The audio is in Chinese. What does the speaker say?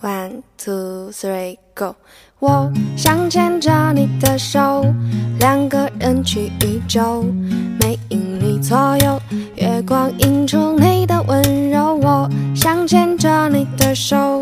one two three go 我想牵着你的手两个人去宇宙没引力左右月光映出你的温柔。我想牵着你的手